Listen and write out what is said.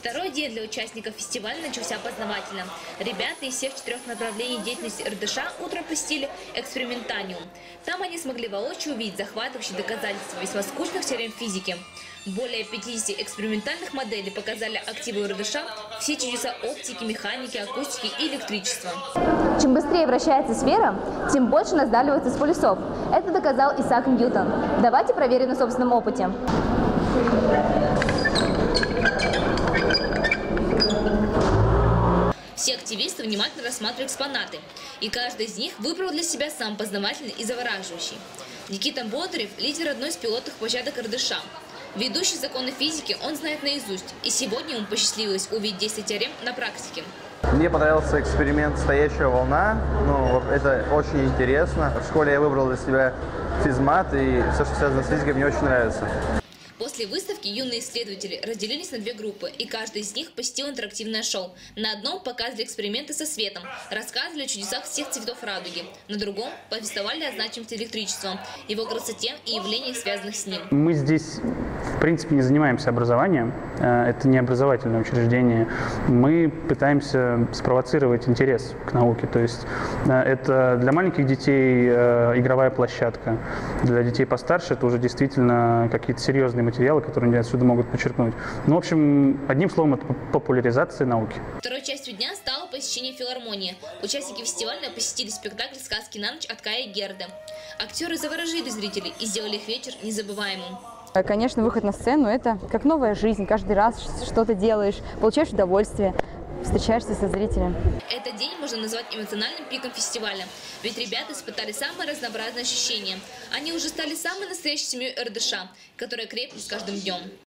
Второй день для участников фестиваля начался познавательно. Ребята из всех четырех направлений деятельности РДШ утром посетили экспериментаниум. Там они смогли воочию увидеть захватывающие доказательства весьма скучных теорем физики. Более 50 экспериментальных моделей показали активы РДШ все чудеса оптики, механики, акустики и электричества. Чем быстрее вращается сфера, тем больше она сдавливается с полюсов. Это доказал Исаак Ньютон. Давайте проверим на собственном опыте. Все активисты внимательно рассматривали экспонаты, и каждый из них выбрал для себя сам познавательный и завораживающий. Никита Бодрев – лидер одной из пилотных площадок РДШ. Ведущий законы физики он знает наизусть, и сегодня ему посчастливилось увидеть 10 теорем на практике. Мне понравился эксперимент «Стоящая волна». Ну, это очень интересно. В школе я выбрал для себя физмат, и все, что связано с физикой, мне очень нравится. После выставки юные исследователи разделились на две группы, и каждый из них посетил интерактивное шоу. На одном показывали эксперименты со светом, рассказывали о чудесах всех цветов радуги. На другом повествовали о значимости электричества, его красоте и явлениях, связанных с ним. Мы здесь, в принципе, не занимаемся образованием. Э, Это не образовательное учреждение. Мы пытаемся спровоцировать интерес к науке. То есть э, это для маленьких детей э, игровая площадка. Для детей постарше это уже действительно какие-то серьезные материалы, которые они отсюда могут подчеркнуть. Ну, в общем, одним словом, это популяризация науки. Второй частью дня стало посещение филармонии. Участники фестиваля посетили спектакль «Сказки на ночь» от Кая Герда. Актеры заворожили зрителей и сделали их вечер незабываемым. Конечно, выход на сцену – это как новая жизнь. Каждый раз что-то делаешь, получаешь удовольствие, встречаешься со зрителем. Этот день можно назвать эмоциональным пиком фестиваля. Ведь ребята испытали самые разнообразные ощущения. Они уже стали самой настоящей семьей РДШ, которая крепнет с каждым днем.